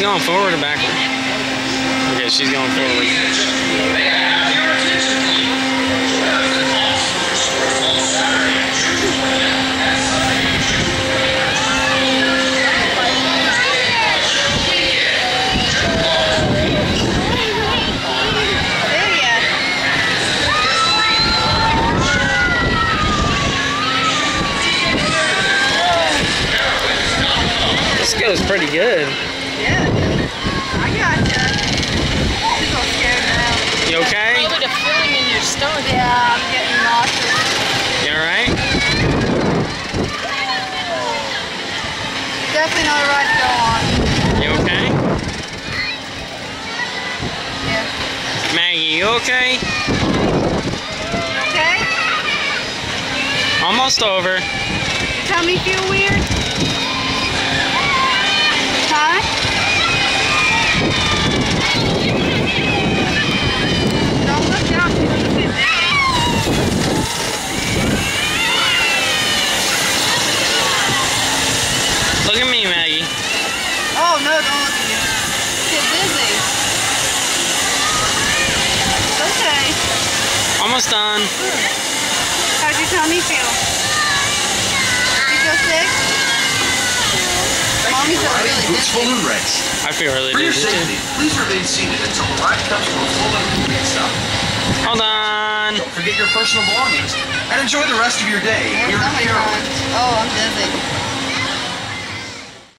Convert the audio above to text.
going forward or backward? Okay, she's going forward. This goes pretty good. Yeah. I gotcha. She's all scared now. You okay? Probably the feeling in your stomach. Yeah, I'm getting nauseous. You alright? Definitely not a ride to go on. You okay? Yeah. Maggie, you okay? Okay? Almost over. Your tummy feel weird? Huh? Oh, no, don't look at me. Get dizzy. Okay. Almost done. How's your tummy feel? You feel sick? Mommy feels really Boots dizzy. full and race. I feel really For your dizzy safety, please remain seated until the ride comes to a full and complete stop. Hold on. Don't forget your personal belongings and enjoy the rest of your day There's here so at many the airport. times. Oh, I'm dizzy.